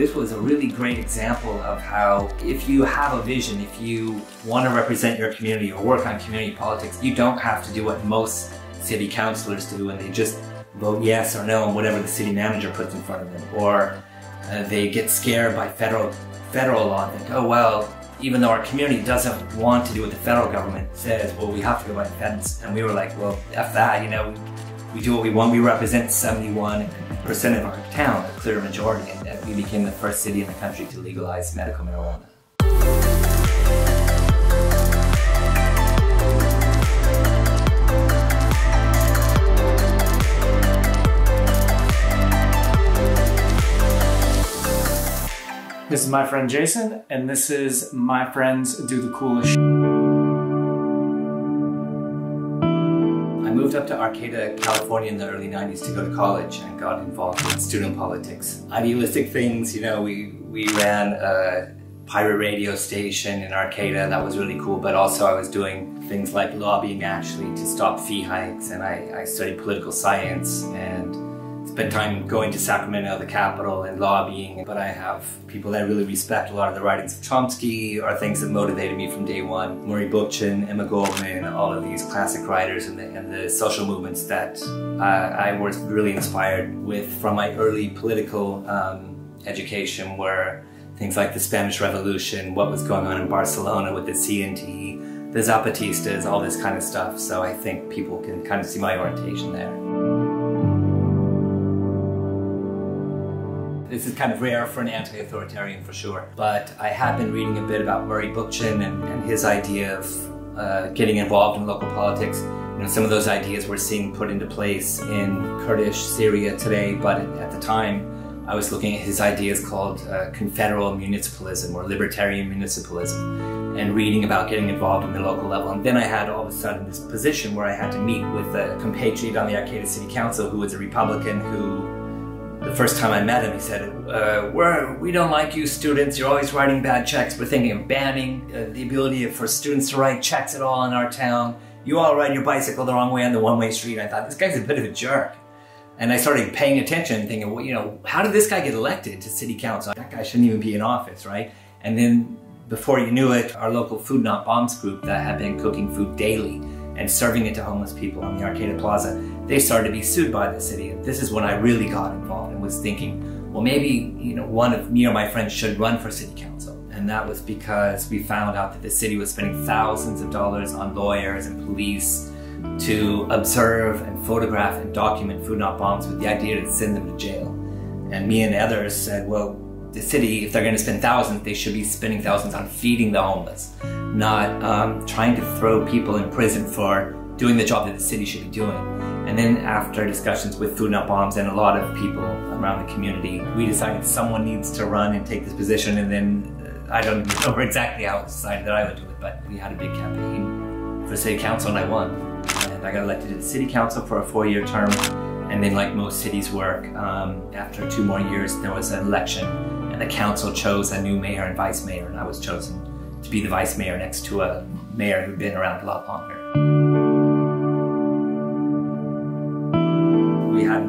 This was a really great example of how if you have a vision, if you want to represent your community or work on community politics, you don't have to do what most city councilors do and they just vote yes or no on whatever the city manager puts in front of them. Or uh, they get scared by federal federal law and think, oh well, even though our community doesn't want to do what the federal government says, well, we have to go by the feds. And we were like, well, F that, you know, we do what we want. We represent 71% of our town, a clear majority, we became the first city in the country to legalize medical marijuana. This is my friend Jason, and this is my friends do the coolest. I moved up to Arcata, California in the early 90s to go to college and got involved in student politics. Idealistic things, you know, we, we ran a pirate radio station in Arcata, that was really cool, but also I was doing things like lobbying actually to stop fee hikes and I, I studied political science and spent time going to Sacramento, the capital, and lobbying. But I have people that I really respect. A lot of the writings of Chomsky are things that motivated me from day one. Murray Bookchin, Emma Goldman, all of these classic writers and the, and the social movements that uh, I was really inspired with from my early political um, education where things like the Spanish Revolution, what was going on in Barcelona with the CNT, the Zapatistas, all this kind of stuff. So I think people can kind of see my orientation there. This is kind of rare for an anti-authoritarian for sure. But I have been reading a bit about Murray Bookchin and, and his idea of uh, getting involved in local politics. You know, some of those ideas we're seeing put into place in Kurdish Syria today, but at the time I was looking at his ideas called uh, confederal municipalism or libertarian municipalism and reading about getting involved in the local level. And then I had all of a sudden this position where I had to meet with a compatriot on the Arcata City Council who was a Republican who the first time I met him, he said, uh, we're, we don't like you students, you're always writing bad checks. We're thinking of banning uh, the ability for students to write checks at all in our town. You all ride your bicycle the wrong way on the one-way street. I thought, this guy's a bit of a jerk. And I started paying attention thinking, well, you know, how did this guy get elected to city council? That guy shouldn't even be in office, right? And then before you knew it, our local Food Not Bombs group that had been cooking food daily and serving it to homeless people on the Arcata Plaza, they started to be sued by the city. And this is when I really got involved and was thinking, well, maybe, you know, one of me or my friends should run for city council. And that was because we found out that the city was spending thousands of dollars on lawyers and police to observe and photograph and document food not bombs with the idea to send them to jail. And me and others said, well, the city, if they're going to spend thousands, they should be spending thousands on feeding the homeless, not um, trying to throw people in prison for doing the job that the city should be doing. And then after discussions with Food Not Bombs and a lot of people around the community, we decided someone needs to run and take this position. And then uh, I don't know exactly how it decided that I would do it, but we had a big campaign for city council and I won. And I got elected to the city council for a four-year term. And then like most cities work, um, after two more years, there was an election and the council chose a new mayor and vice mayor. And I was chosen to be the vice mayor next to a mayor who'd been around a lot longer.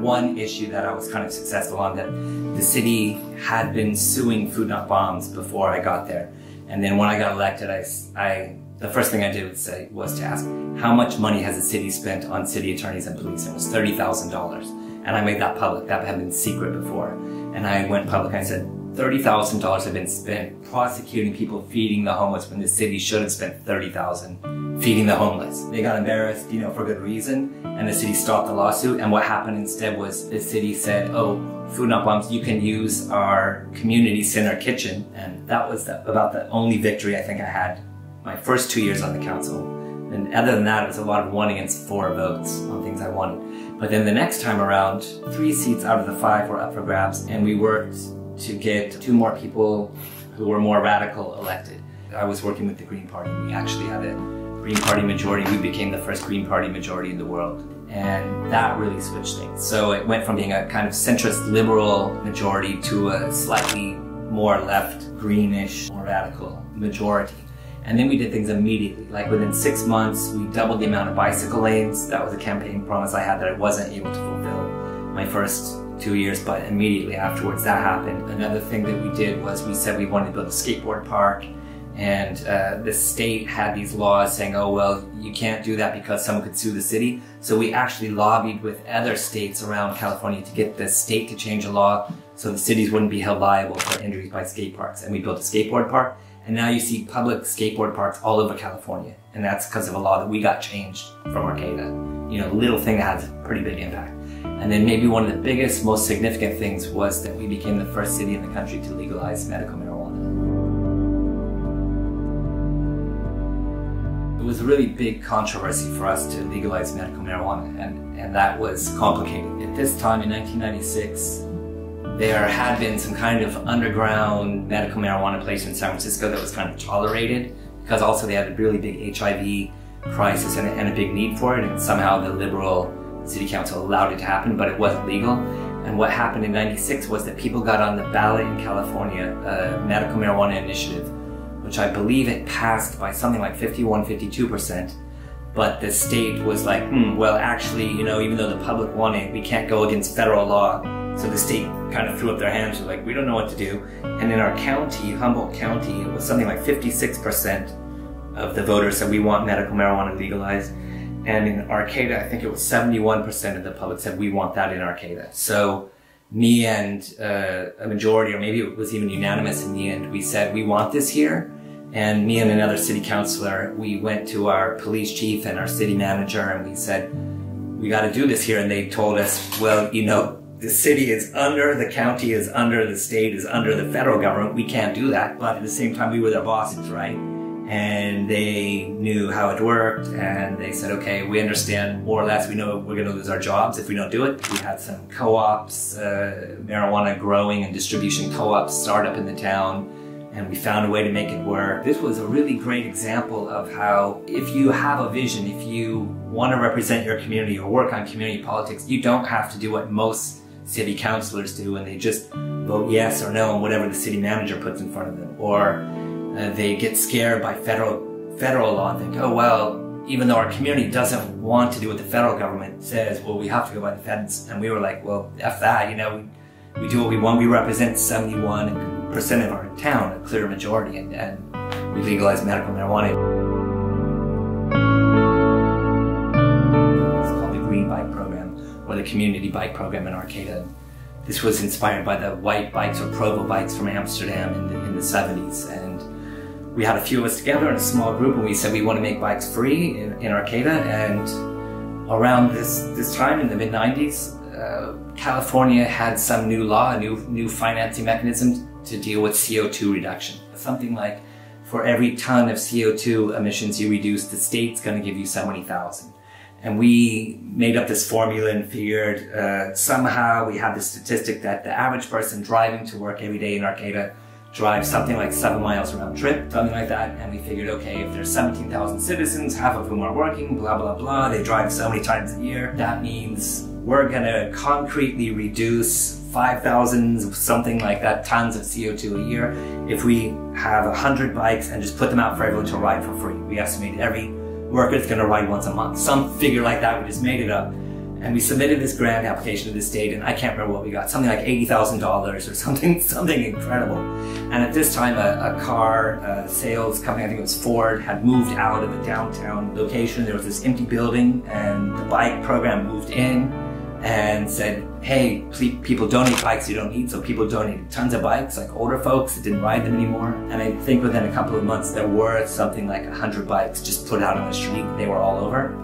One issue that I was kind of successful on that the city had been suing Food Not Bombs before I got there. And then when I got elected, I, I the first thing I did was, say, was to ask, how much money has the city spent on city attorneys and police? And It was $30,000. And I made that public. That had been secret before. And I went public. I said, $30,000 have been spent prosecuting people feeding the homeless when the city should have spent 30,000 feeding the homeless. They got embarrassed, you know, for good reason, and the city stopped the lawsuit. And what happened instead was the city said, oh, Food Not Bombs, you can use our community center kitchen. And that was the, about the only victory I think I had my first two years on the council. And other than that, it was a lot of one against four votes on things I wanted. But then the next time around, three seats out of the five were up for grabs, and we worked to get two more people who were more radical elected. I was working with the Green Party. We actually had a Green Party majority. We became the first Green Party majority in the world. And that really switched things. So it went from being a kind of centrist liberal majority to a slightly more left greenish, more radical majority. And then we did things immediately. Like within six months, we doubled the amount of bicycle lanes. That was a campaign promise I had that I wasn't able to fulfill my first two years, but immediately afterwards that happened. Another thing that we did was we said we wanted to build a skateboard park, and uh, the state had these laws saying, oh, well, you can't do that because someone could sue the city. So we actually lobbied with other states around California to get the state to change a law so the cities wouldn't be held liable for injuries by skate parks. And we built a skateboard park, and now you see public skateboard parks all over California. And that's because of a law that we got changed from Arcata. You know, little thing that has a pretty big impact. And then maybe one of the biggest, most significant things was that we became the first city in the country to legalize medical marijuana. It was a really big controversy for us to legalize medical marijuana, and, and that was complicated. At this time in 1996, there had been some kind of underground medical marijuana place in San Francisco that was kind of tolerated because also they had a really big HIV crisis and, and a big need for it, and somehow the liberal city council allowed it to happen, but it wasn't legal. And what happened in 96 was that people got on the ballot in California, a medical marijuana initiative, which I believe it passed by something like 51, 52%. But the state was like, hmm, well, actually, you know, even though the public wanted it, we can't go against federal law. So the state kind of threw up their hands, like, we don't know what to do. And in our county, Humboldt County, it was something like 56% of the voters said we want medical marijuana legalized. And in Arcata, I think it was 71% of the public said we want that in Arcata. So me and uh, a majority, or maybe it was even unanimous in the end, we said we want this here. And me and another city councilor, we went to our police chief and our city manager and we said, we got to do this here. And they told us, well, you know, the city is under, the county is under, the state is under the federal government. We can't do that. But at the same time, we were their bosses, right? And they knew how it worked and they said okay we understand more or less. We know we're going to lose our jobs if we don't do it. We had some co-ops uh, marijuana growing and distribution co-ops start up in the town and we found a way to make it work. This was a really great example of how if you have a vision if you want to represent your community or work on community politics you don't have to do what most city councilors do and they just vote yes or no on whatever the city manager puts in front of them. Or uh, they get scared by federal federal law and think, oh well, even though our community doesn't want to do what the federal government says, well, we have to go by the feds. And we were like, well, f that, you know, we, we do what we want. We represent 71 percent of our town, a clear majority, and, and we legalize medical marijuana. It's called the Green Bike Program or the Community Bike Program in Arcata. This was inspired by the white bikes or Provo bikes from Amsterdam in the, in the 70s. And we had a few of us together in a small group and we said we want to make bikes free in, in Arcata and around this, this time in the mid 90s uh, California had some new law, a new, new financing mechanism to deal with CO2 reduction. Something like for every ton of CO2 emissions you reduce, the state's going to give you so many thousand. And we made up this formula and figured uh, somehow we had the statistic that the average person driving to work every day in Arcata drive something like seven miles round trip, something like that. And we figured, okay, if there's 17,000 citizens, half of whom are working, blah, blah, blah, they drive so many times a year. That means we're gonna concretely reduce 5,000, something like that, tons of CO2 a year if we have 100 bikes and just put them out for everyone to ride for free. We estimate every worker is gonna ride once a month. Some figure like that, we just made it up. And we submitted this grant application to the state, and I can't remember what we got, something like $80,000 or something, something incredible. And at this time, a, a car uh, sales company, I think it was Ford, had moved out of the downtown location. There was this empty building, and the bike program moved in and said, hey, people donate bikes you don't need. So people donated tons of bikes, like older folks that didn't ride them anymore. And I think within a couple of months, there were something like 100 bikes just put out on the street. They were all over.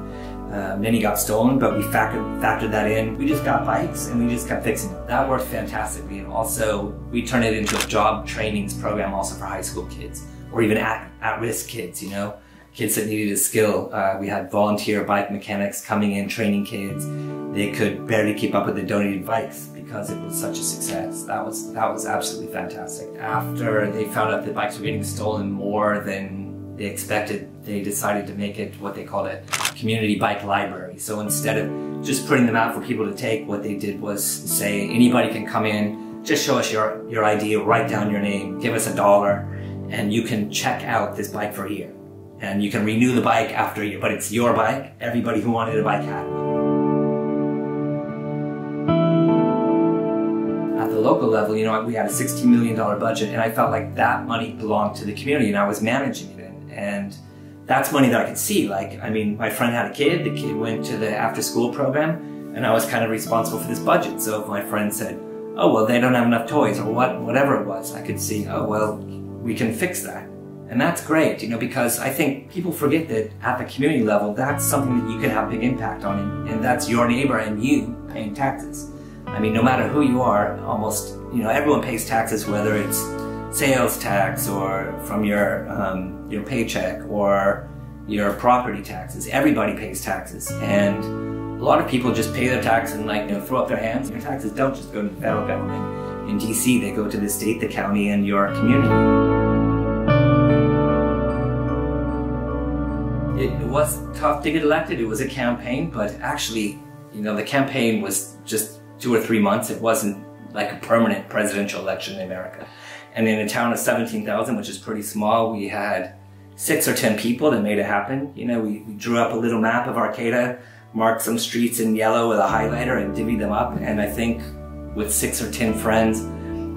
Uh, many got stolen, but we factored, factored that in. We just got bikes and we just kept fixing them. That worked fantastically. And also, we turned it into a job trainings program also for high school kids or even at, at risk kids, you know, kids that needed a skill. Uh, we had volunteer bike mechanics coming in, training kids. They could barely keep up with the donated bikes because it was such a success. That was, that was absolutely fantastic. After they found out that bikes were getting stolen more than they expected, they decided to make it what they called a community bike library. So instead of just putting them out for people to take, what they did was say anybody can come in, just show us your, your ID, write down your name, give us a dollar, and you can check out this bike for a year. And you can renew the bike after a year, but it's your bike. Everybody who wanted a bike had one. At the local level, you know, we had a $16 million budget and I felt like that money belonged to the community and I was managing it. And, and that's money that I could see. Like, I mean, my friend had a kid, the kid went to the after school program and I was kind of responsible for this budget. So if my friend said, oh, well, they don't have enough toys or what, whatever it was, I could see, oh, well, we can fix that. And that's great, you know, because I think people forget that at the community level, that's something that you can have big impact on, and, and that's your neighbor and you paying taxes. I mean, no matter who you are, almost, you know, everyone pays taxes, whether it's sales tax or from your, um, your paycheck or your property taxes. Everybody pays taxes. And a lot of people just pay their tax and like, you know, throw up their hands. Your taxes don't just go to the federal government. In DC, they go to the state, the county, and your community. It was tough to get elected. It was a campaign, but actually, you know, the campaign was just two or three months. It wasn't like a permanent presidential election in America. And in a town of 17,000, which is pretty small, we had six or 10 people that made it happen. You know, we, we drew up a little map of Arcata, marked some streets in yellow with a highlighter and divvied them up. And I think with six or 10 friends,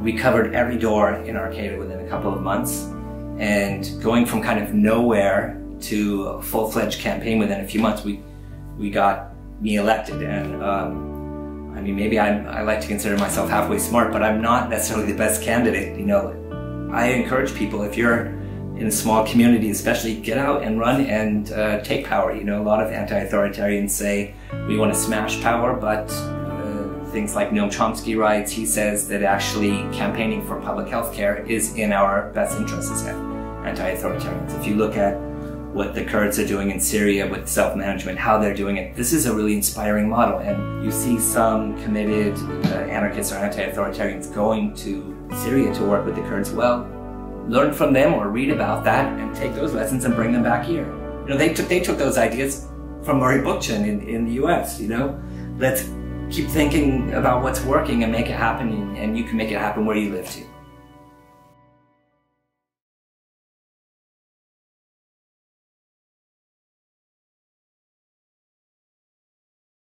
we covered every door in Arcata within a couple of months. And going from kind of nowhere to a full-fledged campaign within a few months, we we got me elected. And um, I mean, maybe I'm, I like to consider myself halfway smart, but I'm not necessarily the best candidate. You know, I encourage people if you're in a small community, especially, get out and run and uh, take power. You know, a lot of anti-authoritarians say we want to smash power, but uh, things like Noam Chomsky writes, he says that actually campaigning for public health care is in our best interests as anti-authoritarians. If you look at what the Kurds are doing in Syria with self-management, how they're doing it. This is a really inspiring model, and you see some committed uh, anarchists or anti-authoritarians going to Syria to work with the Kurds. Well, learn from them or read about that and take those lessons and bring them back here. You know, they took they took those ideas from Murray Bookchin in, in the U.S. You know, let's keep thinking about what's working and make it happen, and you can make it happen where you live too.